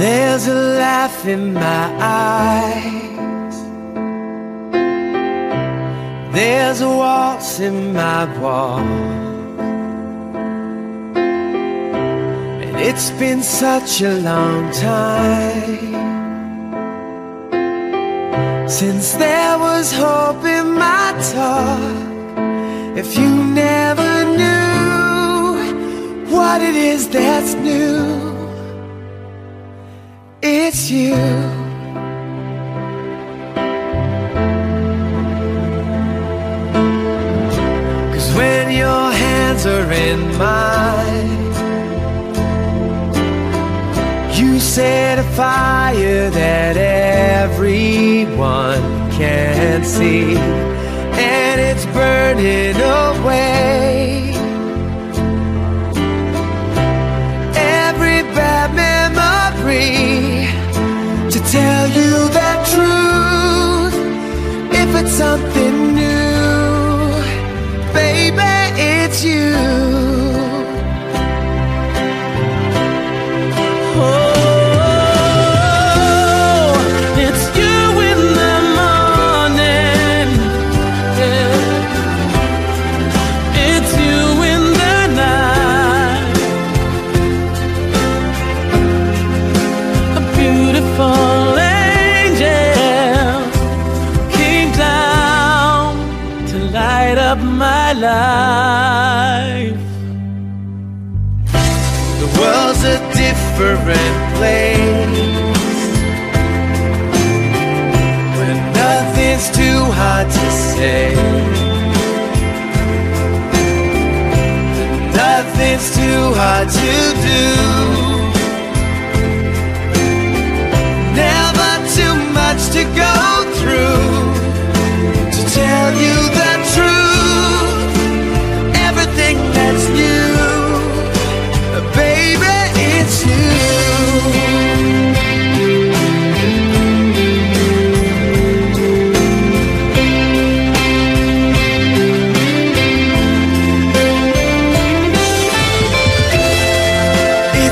There's a laugh in my eyes. There's a waltz in my walk. And it's been such a long time since there was hope in my talk. If you never it is that's new. It's you. Cause when your hands are in mine, you set a fire that everyone can see, and it's burning away. life. The world's a different place when nothing's too hard to say. And nothing's too hard to do.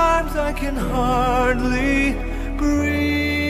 Sometimes I can hardly breathe.